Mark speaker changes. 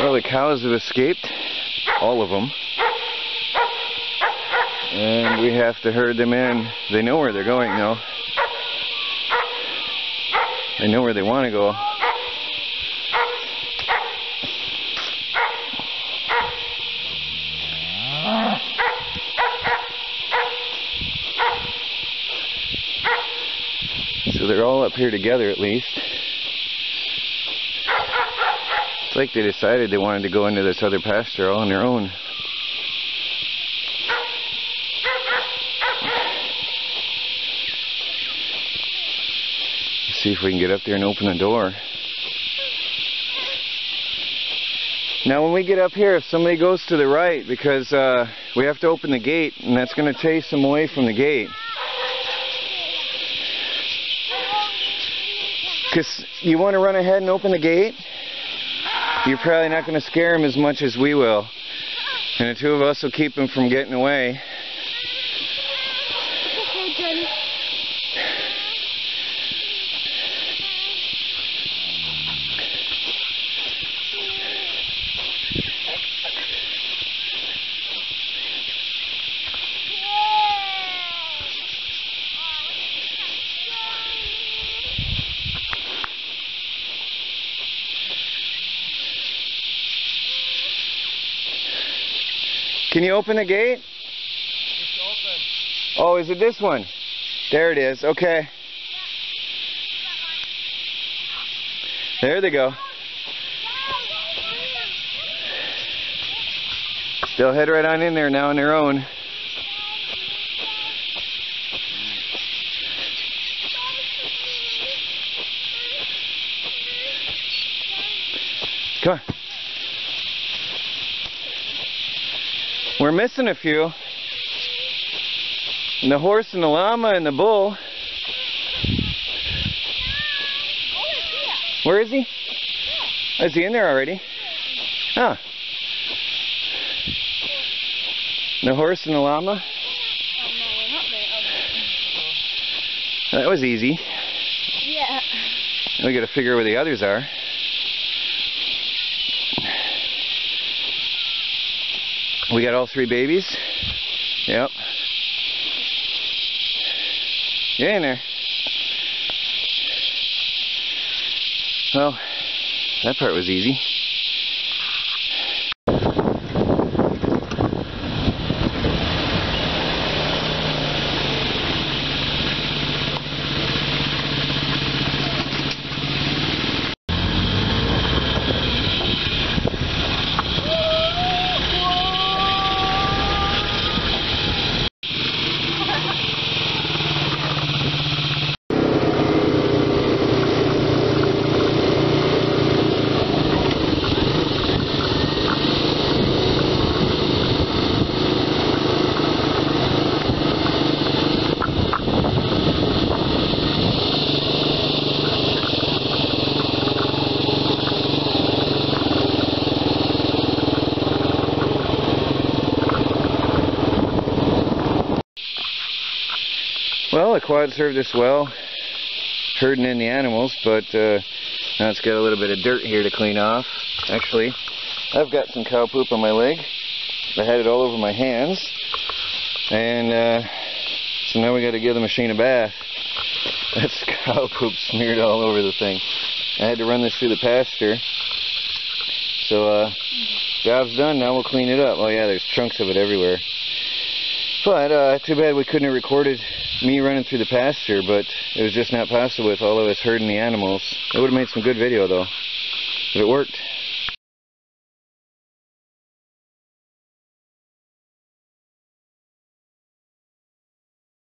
Speaker 1: Well, the cows have escaped, all of them. And we have to herd them in. They know where they're going now. They know where they want to go. So they're all up here together at least. Like they decided they wanted to go into this other pasture all on their own. see if we can get up there and open the door. Now when we get up here, if somebody goes to the right, because uh, we have to open the gate, and that's going to chase them away from the gate. Because you want to run ahead and open the gate, you're probably not going to scare him as much as we will. And the two of us will keep him from getting away. Can you open the gate?
Speaker 2: It's open.
Speaker 1: Oh, is it this one? There it is. Okay. There they go. They'll head right on in there now on their own. Come on. We're missing a few. And the horse and the llama and the bull. Where is he? Is he in there already? Huh. The horse and the llama? That was easy.
Speaker 3: Yeah.
Speaker 1: We gotta figure where the others are. We got all three babies. Yep. Get in there. Well, that part was easy. The quad served us well, herding in the animals, but uh, now it's got a little bit of dirt here to clean off. Actually, I've got some cow poop on my leg. I had it all over my hands, and uh, so now we got to give the machine a bath. That's cow poop smeared all over the thing. I had to run this through the pasture. So, uh, job's done. Now we'll clean it up. Oh yeah, there's chunks of it everywhere. But uh, too bad we couldn't have recorded me running through the pasture, but it was just not possible with all of us herding the animals. It would have made some good video though, if it worked.